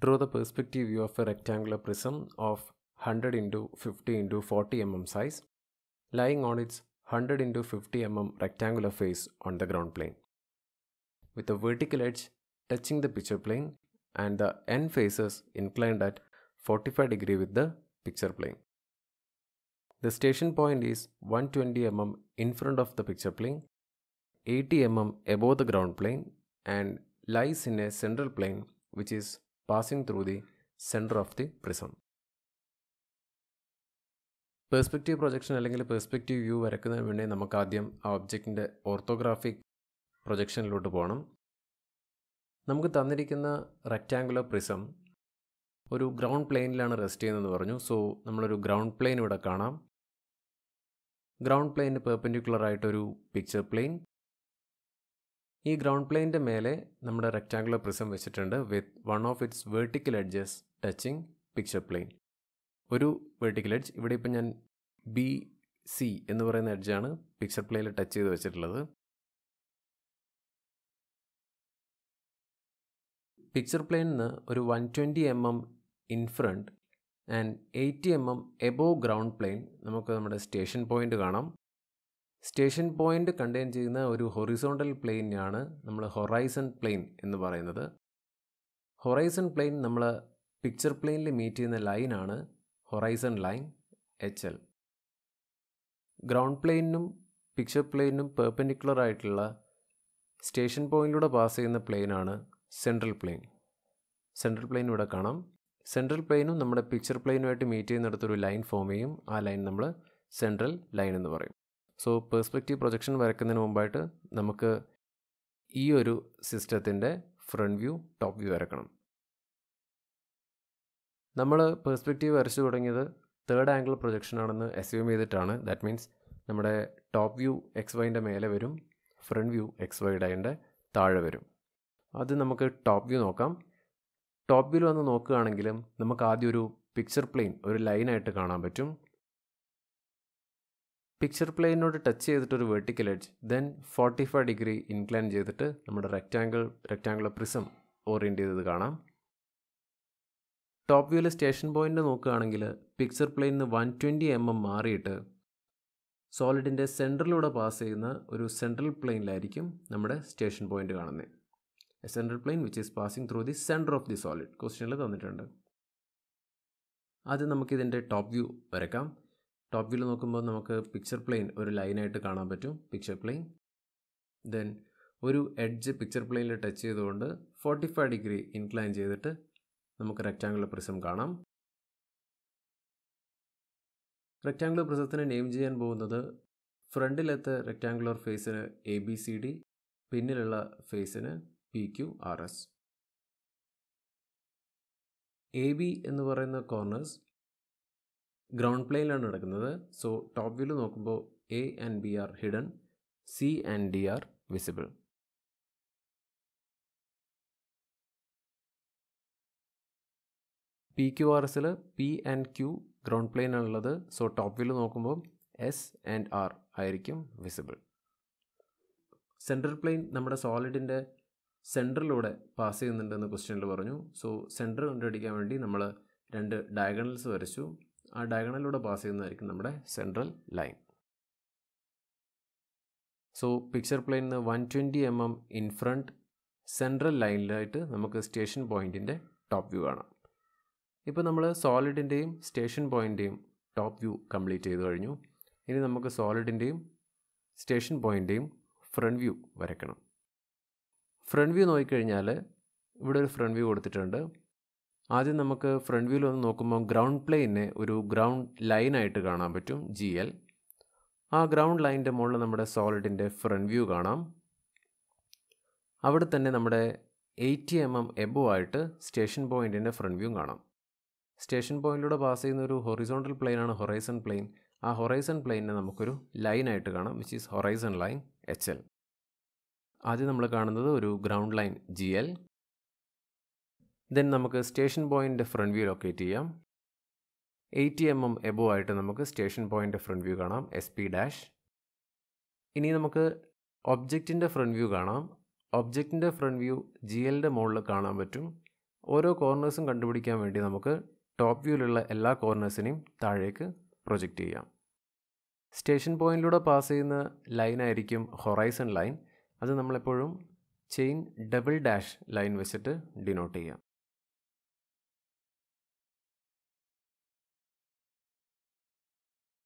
Draw the perspective view of a rectangular prism of 100 into 50 into 40 mm size lying on its 100 into 50 mm rectangular face on the ground plane with a vertical edge touching the picture plane and the end faces inclined at 45 degree with the picture plane. The station point is 120 mm in front of the picture plane, 80 mm above the ground plane and lies in a central plane which is passing through the center of the prism. Perspective projection അല്ലെങ്കിൽ perspective view വരയ്ക്കുന്നതിന് വേണ്ടി നമുക്ക് ആദ്യം ആ ഒബ്ജക്റ്റിന്റെ orthographic പ്രൊജക്ഷനിലോട്ട് പോകണം നമുക്ക് തന്നിരിക്കുന്ന റെക്റ്റാങ്കുലർ പ്രിസം ഒരു ഗ്രൗണ്ട് പ്ലെയിനിലാണ് റെസ്റ്റ് ചെയ്യുന്നതെന്ന് പറഞ്ഞു. സോ നമ്മളൊരു ഗ്രൗണ്ട് പ്ലെയിൻ ഇവിടെ കാണാം. ഗ്രൗണ്ട് പ്ലെയിന് പെർപ്പൻഡിക്കുലർ ആയിട്ടൊരു പിക്ചർ പ്ലെയിൻ ഈ ഗ്രൗണ്ട് പ്ലെയിന്റെ മേലെ നമ്മുടെ റെക്റ്റാങ്കുലർ പ്രിസം വെച്ചിട്ടുണ്ട് with one of its vertical edges touching picture plane ഒരു വെർട്ടിക്കൽ എഡ്ജ് ഇവിടെ ഇപ്പം ഞാൻ ബി സി എന്ന് പറയുന്ന എഡ്ജാണ് പിക്ചർ പ്ലെയിനിൽ ടച്ച് ചെയ്ത് വെച്ചിട്ടുള്ളത്. പിക്ചർ പ്ലെയിനിൽ നിന്ന് ഒരു one twenty M M in front and eighty M M above ground plane നമുക്ക് നമ്മുടെ സ്റ്റേഷൻ പോയിന്റ് കാണാം. സ്റ്റേഷൻ പോയിന്റ് കണ്ടെയ്ൻ ചെയ്യുന്ന ഒരു ഹൊറിസോണ്ടൽ പ്ലെയിനാണ് നമ്മൾ ഹൊറൈസൺ പ്ലെയിൻ എന്ന് പറയുന്നത്. ഹൊറൈസൺ പ്ലെയിൻ നമ്മൾ പിക്ചർ പ്ലെയിനിൽ മീറ്റ് ചെയ്യുന്ന ലൈനാണ് horizon line H L. Ground പ്ലെയിനും പിക്ചർ പ്ലെയിനും പെർപെൻഡിക്കുലർ ആയിട്ടുള്ള സ്റ്റേഷൻ പോയിന്റിലൂടെ പാസ് ചെയ്യുന്ന പ്ലെയിനാണ് സെൻട്രൽ പ്ലെയിൻ. സെൻട്രൽ പ്ലെയിൻ ഇവിടെ കാണാം. സെൻട്രൽ പ്ലെയിനും നമ്മുടെ പിക്ചർ പ്ലെയിനുമായിട്ട് മീറ്റ് ചെയ്യുന്നിടത്തൊരു ലൈൻ ഫോം ചെയ്യും. ആ ലൈൻ നമ്മൾ സെൻട്രൽ ലൈൻ എന്ന് പറയും. സോ പെർസ്പെക്റ്റീവ് പ്രൊജക്ഷൻ വരയ്ക്കുന്നതിന് മുമ്പായിട്ട് നമുക്ക് ഈ ഒരു സിസ്റ്റത്തിന്റെ ഫ്രണ്ട് വ്യൂ ടോപ്പ് വ്യൂ വരക്കണം നമ്മൾ പെർസ്പെക്റ്റീവ് വരച്ചു തുടങ്ങിയത് തേർഡ് ആംഗിൾ പ്രൊജക്ഷൻ ആണെന്ന് അസ്യൂം ചെയ്തിട്ടാണ്. ദാറ്റ് മീൻസ് നമ്മുടെ ടോപ്പ് വ്യൂ എക്സ് വൈന്റെ മേലെ വരും ഫ്രണ്ട് വ്യൂ എക്സ് വൈയുടെ അതിന്റെ താഴെ വരും. അത് നമുക്ക് ടോപ്പ് വ്യൂ നോക്കാം. ടോപ്പ് വ്യൂ വന്ന് നോക്കുകയാണെങ്കിലും നമുക്ക് ആദ്യം ഒരു പിക്ചർ പ്ലെയിൻ ഒരു ലൈനായിട്ട് കാണാൻ പറ്റും. പിക്ചർ പ്ലെയിനോട് ടച്ച് ചെയ്തിട്ട് ഒരു vertical edge then forty five degree incline ചെയ്തിട്ട് നമ്മുടെ റെക്റ്റാങ്കിൾ റെക്റ്റാങ്കിൾ പ്രിസം ഓറിയന്റ് ചെയ്തത് കാണാം. ടോപ്പ് വ്യൂവിലെ സ്റ്റേഷൻ പോയിന്റ് നോക്കുകയാണെങ്കിൽ പിക്ചർ പ്ലെയിനിന്ന് വൺ ട്വന്റി എം എം മാറിയിട്ട് സോളിഡിന്റെ സെന്ററിലൂടെ പാസ് ചെയ്യുന്ന ഒരു സെൻട്രൽ പ്ലെയിനിലായിരിക്കും നമ്മുടെ സ്റ്റേഷൻ പോയിന്റ് കാണുന്നത്. A central plane which is passing through the centre of the solid ക്വസ്റ്റ്യനിൽ തന്നിട്ടുണ്ട്. ആദ്യം നമുക്കിതിന്റെ ടോപ്പ് വ്യൂ വരയ്ക്കാം. ടോപ്പ് വ്യൂവിൽ നോക്കുമ്പോൾ നമുക്ക് പിക്ചർ പ്ലെയിൻ ഒരു ലൈനായിട്ട് കാണാൻ പറ്റും. പിക്ചർ പ്ലെയിൻ ദെൻ ഒരു എഡ്ജ് പിക്ചർ പ്ലെയിനിൽ ടച്ച് ചെയ്തുകൊണ്ട് ഫോർട്ടി ഫൈവ് ഡിഗ്രി ഇൻക്ലൈൻ ചെയ്തിട്ട് നമുക്ക് റെക്റ്റാങ്കുലർ പ്രിസം കാണാം. റെക്റ്റാങ്കുലർ പ്രിസത്തിന് നെയിം ചെയ്യാൻ പോകുന്നത് ഫ്രണ്ടിലത്തെ റെക്റ്റാങ്കുലർ ഫേസിന് എ ബി സി ഡി പിന്നിലുള്ള ഫേസിന് P Q R S A B എന്ന് പറയുന്ന കോർണേഴ്സ് ഗ്രൗണ്ട് പ്ലെയിനിലാണ് നടക്കുന്നത്. സോ ടോപ്പ് വ്യൂവിൽ നോക്കുമ്പോൾ A and B are hidden C and D are visible P Q R എസിൽ പി ആൻഡ് ക്യു ഗ്രൗണ്ട് പ്ലെയിനാണ് ഉള്ളത് സോ ടോപ്പ് വ്യൂവിൽ നോക്കുമ്പോൾ എസ് ആൻഡ് ആർ ആയിരിക്കും വിസിബിൾ സെൻട്രൽ പ്ലെയിൻ നമ്മുടെ സോളിഡിന്റെ സെന്ററിലൂടെ പാസ് ചെയ്യുന്നുണ്ടെന്ന് ക്വസ്റ്റ്യനിൽ പറഞ്ഞു. സോ സെന്റർ കണ്ടുപിടിക്കാൻ വേണ്ടി നമ്മൾ രണ്ട് ഡയഗണൽസ് വരച്ചു. ആ ഡയഗണലിലൂടെ പാസ് ചെയ്യുന്നതായിരിക്കും നമ്മുടെ central line. So picture പ്ലെയിനിന്ന് one twenty M M in front central ലൈനിലായിട്ട് നമുക്ക് സ്റ്റേഷൻ പോയിന്റിന്റെ ടോപ്പ് വ്യൂ കാണാം. ഇപ്പോൾ നമ്മൾ സോളിഡിന്റെയും സ്റ്റേഷൻ പോയിന്റെയും ടോപ്പ് വ്യൂ കംപ്ലീറ്റ് ചെയ്തു കഴിഞ്ഞു. ഇനി നമുക്ക് സോളിഡിന്റെയും സ്റ്റേഷൻ പോയിന്റെയും ഫ്രണ്ട് വ്യൂ വരയ്ക്കണം. ഫ്രണ്ട് വ്യൂ നോക്കിക്കഴിഞ്ഞാൽ ഇവിടെ ഒരു ഫ്രണ്ട് വ്യൂ കൊടുത്തിട്ടുണ്ട്. ആദ്യം നമുക്ക് ഫ്രണ്ട് വ്യൂവിൽ ഒന്ന് നോക്കുമ്പോൾ ഗ്രൗണ്ട് പ്ലെയിനെ ഒരു ഗ്രൗണ്ട് ലൈനായിട്ട് കാണാൻ പറ്റും ജി എൽ ആ ഗ്രൗണ്ട് ലൈനിന്റെ മുകളിൽ നമ്മുടെ സോളിഡിന്റെ ഫ്രണ്ട് വ്യൂ കാണാം. അവിടെ തന്നെ നമ്മുടെ എയ്റ്റി എം എം എബോ ആയിട്ട് സ്റ്റേഷൻ പോയിന്റിന്റെ ഫ്രണ്ട് വ്യൂ കാണാം. സ്റ്റേഷൻ പോയിന്റിലൂടെ പാസ് ചെയ്യുന്ന ഒരു ഹൊറിസോണ്ടൽ പ്ലെയിനാണ് ഹൊറൈസൺ പ്ലെയിൻ ആ ഹൊറൈസൺ പ്ലെയിനെ നമുക്കൊരു ലൈനായിട്ട് കാണാം which is horizon line H L ആദ്യം നമ്മൾ കാണുന്നത് ഒരു ground line G L then നമുക്ക് station point front view locate ചെയ്യാം. എയ്റ്റി എം എം എബോ ആയിട്ട് നമുക്ക് സ്റ്റേഷൻ പോയിന്റ് ഫ്രണ്ട് വ്യൂ കാണാം എസ് പി ഡാഷ് ഇനി നമുക്ക് ഒബ്ജക്റ്റിന്റെ ഫ്രണ്ട് വ്യൂ കാണാം. ഒബ്ജക്റ്റിന്റെ ഫ്രണ്ട് വ്യൂ ജി എല്ലിന്റെ മുകളിൽ കാണാൻ പറ്റും. ഓരോ കോർണേഴ്സും കണ്ടുപിടിക്കാൻ വേണ്ടി നമുക്ക് ടോപ്പ് വ്യൂവിലുള്ള എല്ലാ കോർണേഴ്സിനെയും താഴേക്ക് പ്രൊജക്റ്റ് ചെയ്യാം. സ്റ്റേഷൻ പോയിന്റിലൂടെ പാസ് ചെയ്യുന്ന ലൈനായിരിക്കും ഹൊറൈസൺ ലൈൻ അത് നമ്മളെപ്പോഴും ചെയിൻ ഡബിൾ ഡാഷ് ലൈൻ വെച്ചിട്ട് ഡിനോട്ട് ചെയ്യാം.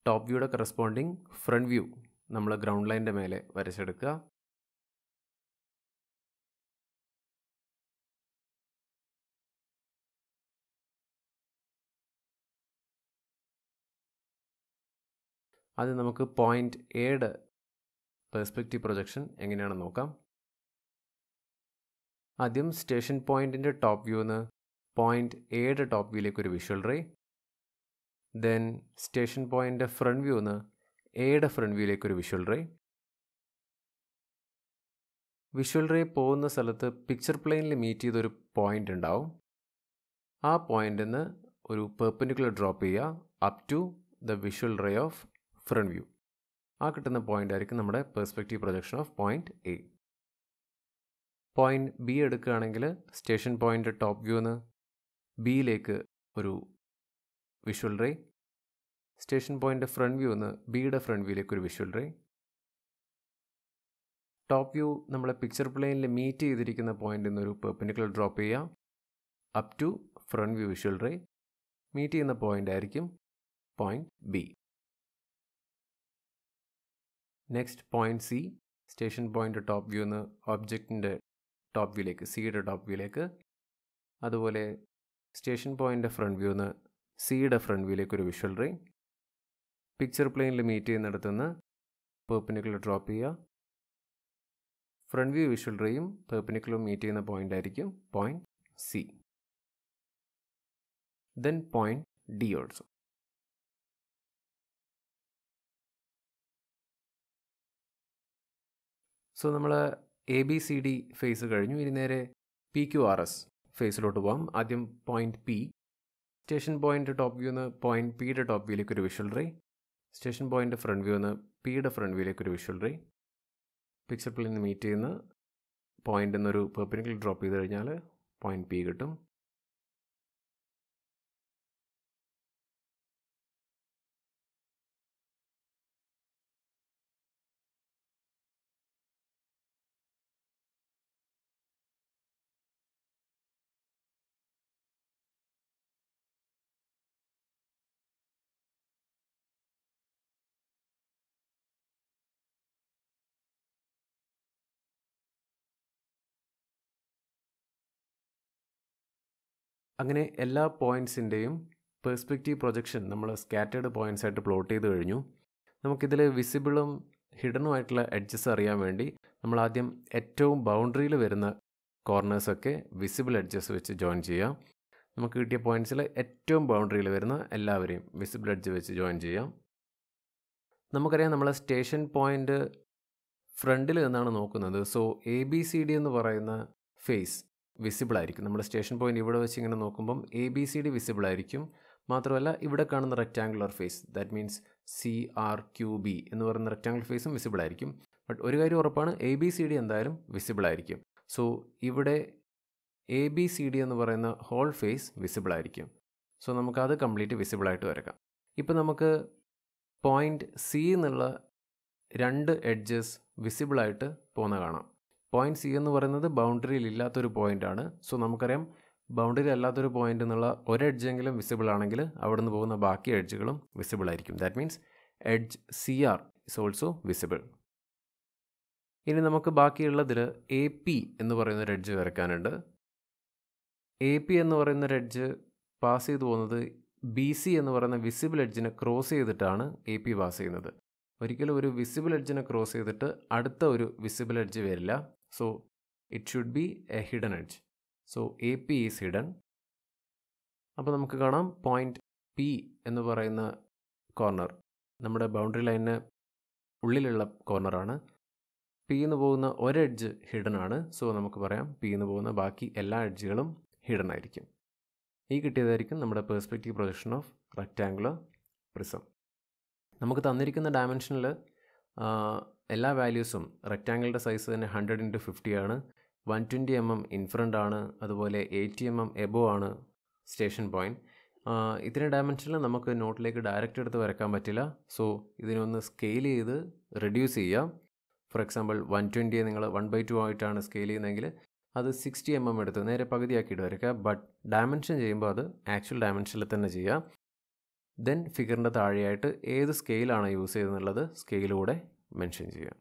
ടോപ്പ് വ്യൂയുടെ കറസ്പോണ്ടിങ് ഫ്രണ്ട് വ്യൂ നമ്മൾ ഗ്രൗണ്ട് ലൈന്റെ മേലെ വരച്ചെടുക്കുക. അത് നമുക്ക് പോയിന്റ് ഏഡ് പെർസ്പെക്റ്റീവ് പ്രൊജക്ഷൻ എങ്ങനെയാണെന്ന് നോക്കാം. ആദ്യം സ്റ്റേഷൻ പോയിന്റിന്റെ ടോപ്പ് വ്യൂന്ന് പോയിന്റ് ഏഡ് ടോപ്പ് വ്യൂയിലേക്ക് ഒരു visual ray then station point front view എന്ന് എയുടെ ഫ്രണ്ട് വ്യൂയിലേക്ക് ഒരു വിഷ്വൽ റേ വിഷ്വൽ റേ പോകുന്ന സ്ഥലത്ത് പിക്ചർ പ്ലെയിനിൽ മീറ്റ് ചെയ്തൊരു പോയിന്റ് ഉണ്ടാവും. ആ പോയിന്റിൽ നിന്ന് ഒരു പെർപ്പൻഡിക്കുലർ ഡ്രോപ്പ് ചെയ്യുക up to the visual ray of front view ആ കിട്ടുന്ന പോയിന്റ് ആയിരിക്കും നമ്മുടെ perspective projection of point A point B എടുക്കുകയാണെങ്കിൽ സ്റ്റേഷൻ പോയിന്റ് ടോപ്പ് വ്യൂന്ന് ബിയിലേക്ക് ഒരു visual ray station point front view എന്ന് ബിയുടെ ഫ്രണ്ട് വ്യൂയിലേക്ക് ഒരു വിഷ്വൽ റേ ടോപ്പ് വ്യൂ നമ്മളെ പിക്ചർ പ്ലെയിനിൽ മീറ്റ് ചെയ്തിരിക്കുന്ന പോയിന്റിൽ നിന്നൊരു പെർപ്പൻഡിക്കുലർ ഡ്രോപ്പ് ചെയ്യുക up to front view visual ray meet ചെയ്യുന്ന പോയിന്റ് ആയിരിക്കും point B next point C station point top view എന്ന് ഒബ്ജക്റ്റിന്റെ ടോപ്പ് വ്യൂയിലേക്ക് സിയുടെ ടോപ്പ് വ്യൂയിലേക്ക് അതുപോലെ സ്റ്റേഷൻ പോയിന്റ് ഫ്രണ്ട് വ്യൂ എന്ന് സിയുടെ ഫ്രണ്ട് വ്യൂയിലേക്ക് ഒരു വിഷ്വൽ റേ പിക്ചർ പ്ലെയിനിൽ മീറ്റ് ചെയ്യുന്നിടത്ത് നിന്ന് ഡ്രോപ്പ് ചെയ്യുക. ഫ്രണ്ട് വ്യൂ വിഷ്വൽ റേയും പെർപ്പനിക്കുലർ മീറ്റ് ചെയ്യുന്ന പോയിന്റ് ആയിരിക്കും point C then point D also so നമ്മൾ A B C D face കഴിഞ്ഞു. ഇനി നേരെ പി ക്യു ആർ എസ് ഫേസിലോട്ട് പോകാം ആദ്യം point P station point top view എന്ന് പോയിന്റ് പിയുടെ ടോപ്പ് വ്യൂയിലേക്ക് ഒരു visual ray. Station point front view എന്ന് പിയുടെ ഫ്രണ്ട് വ്യൂയിലേക്ക് ഒരു വിഷ്വൽ റേ. പിക്ചർ പ്ലെയിൻ നിന്ന് മീറ്റ് ചെയ്യുന്ന പോയിന്റ് എന്നൊരു പെർപ്പനിക്കുലർ ഡ്രോപ്പ് ചെയ്ത് കഴിഞ്ഞാൽ പോയിന്റ് പി കിട്ടും. അങ്ങനെ എല്ലാ പോയിന്റ്സിന്റെയും പെർസ്പെക്റ്റീവ് പ്രൊജക്ഷൻ നമ്മൾ സ്കാറ്റേഡ് പോയിന്റ്സ് ആയിട്ട് പ്ലോട്ട് ചെയ്ത് കഴിഞ്ഞു. നമുക്കിതിൽ വിസിബിളും ഹിഡനും ആയിട്ടുള്ള എഡ്ജസ് അറിയാൻ വേണ്ടി നമ്മൾ ആദ്യം ഏറ്റവും ബൗണ്ടറിയിൽ വരുന്ന കോർണേഴ്സൊക്കെ വിസിബിൾ എഡ്ജസ് വെച്ച് ജോയിൻ ചെയ്യാം. നമുക്ക് കിട്ടിയ പോയിന്റ്സിൽ ഏറ്റവും ബൗണ്ടറിയിൽ വരുന്ന എല്ലാവരെയും വിസിബിൾ എഡ്ജ് വെച്ച് ജോയിൻ ചെയ്യാം. നമുക്കറിയാം നമ്മളെ സ്റ്റേഷൻ പോയിന്റ് ഫ്രണ്ടിൽ നിന്നാണ് നോക്കുന്നത്. So A B C D എന്ന് പറയുന്ന ഫേസ് വിസിബിൾ ആയിരിക്കും. നമ്മുടെ സ്റ്റേഷൻ പോയിന്റ് ഇവിടെ വെച്ച് ഇങ്ങനെ നോക്കുമ്പം A B C D visible ആയിരിക്കും. മാത്രമല്ല ഇവിടെ കാണുന്ന rectangular face that means C R Q B എന്ന് പറയുന്ന റെക്റ്റാങ്കുലർ ഫേസും വിസിബിൾ ആയിരിക്കും. ബട്ട് ഒരു കാര്യം ഉറപ്പാണ് എ ബി സി ഡി എന്തായാലും വിസിബിൾ ആയിരിക്കും. സോ ഇവിടെ എ ബി സി ഡി എന്ന് പറയുന്ന ഹോൾ ഫേസ് വിസിബിൾ ആയിരിക്കും. സോ നമുക്കത് കംപ്ലീറ്റ് വിസിബിൾ ആയിട്ട് വരക്കാം. ഇപ്പോൾ നമുക്ക് പോയിന്റ് സി എന്നുള്ള രണ്ട് എഡ്ജസ് വിസിബിൾ ആയിട്ട് പോകുന്ന കാണാം. പോയിന്റ് സി എന്ന് പറയുന്നത് ബൗണ്ടറിയിൽ ഇല്ലാത്തൊരു പോയിന്റാണ് സോ നമുക്കറിയാം ബൗണ്ടറി അല്ലാത്തൊരു പോയിന്റ് എന്നുള്ള ഒരു എഡ്ജെങ്കിലും വിസിബിൾ ആണെങ്കിൽ അവിടെ നിന്ന് പോകുന്ന ബാക്കി എഡ്ജുകളും വിസിബിൾ ആയിരിക്കും. That means edge C R is also visible ഇനി നമുക്ക് ബാക്കിയുള്ളതിൽ എ പി എന്ന് പറയുന്ന ഒരു എഡ്ജ് വരയ്ക്കാനുണ്ട്. എ പി എന്ന് പറയുന്ന ഒരു എഡ്ജ് പാസ് ചെയ്തു പോകുന്നത് ബി സി എന്ന് പറയുന്ന വിസിബിൾ എഡ്ജിനെ ക്രോസ് ചെയ്തിട്ടാണ് എ പി പാസ് ചെയ്യുന്നത്. ഒരിക്കലും ഒരു വിസിബിൾ എഡ്ജിനെ ക്രോസ് ചെയ്തിട്ട് അടുത്ത ഒരു വിസിബിൾ എഡ്ജ് വരില്ല. So it should be a hidden edge. So AP is hidden. അപ്പോൾ നമുക്ക് കാണാം പോയിന്റ് പി എന്ന് പറയുന്ന കോർണർ നമ്മുടെ ബൗണ്ടറി ലൈനിന് ഉള്ളിലുള്ള കോർണറാണ് പി എന്ന് പോകുന്ന ഒരു എഡ്ജ് ഹിഡൻ ആണ്. സോ നമുക്ക് പറയാം പി എന്ന് പോകുന്ന ബാക്കി എല്ലാ എഡ്ജുകളും ഹിഡൻ ആയിരിക്കും. ഈ കിട്ടിയതായിരിക്കും നമ്മുടെ perspective projection of rectangular prism നമുക്ക് തന്നിരിക്കുന്ന ഡയമെൻഷനിൽ എല്ലാ വാല്യൂസും റെക്റ്റാങ്കിളിന്റെ സൈസ് തന്നെ ഹൺഡ്രഡ് ഇന്റു ഫിഫ്റ്റി ആണ്. One twenty M M in front ആണ്. അതുപോലെ എയ്റ്റി എം എം എബോ ആണ് സ്റ്റേഷൻ പോയിന്റ് ഇതിന്റെ ഡയമെൻഷനിൽ നമുക്ക് നോട്ടിലേക്ക് ഡയറക്റ്റ് എടുത്ത് വരയ്ക്കാൻ പറ്റില്ല. സോ ഇതിനൊന്ന് സ്കെയിൽ ചെയ്ത് റെഡ്യൂസ് ചെയ്യാം. ഫോർ എക്സാമ്പിൾ വൺ ട്വന്റിയെ നിങ്ങൾ വൺ ബൈ ടു ആയിട്ടാണ് സ്കെയിൽ ചെയ്യുന്നതെങ്കിൽ അത് സിക്സ്റ്റി എം എം എടുത്ത് നേരെ പകുതിയാക്കിയിട്ട് വരയ്ക്കുക. ബട്ട് ഡയമെൻഷൻ ചെയ്യുമ്പോൾ അത് ആക്ച്വൽ ഡയമെൻഷനിൽ തന്നെ ചെയ്യുക ദെൻ ഫിഗറിന്റെ താഴെയായിട്ട് ഏത് സ്കെയിലാണ് യൂസ് ചെയ്തെന്നുള്ളത് സ്കെയിലൂടെ മെൻഷൻ ചെയ്യുക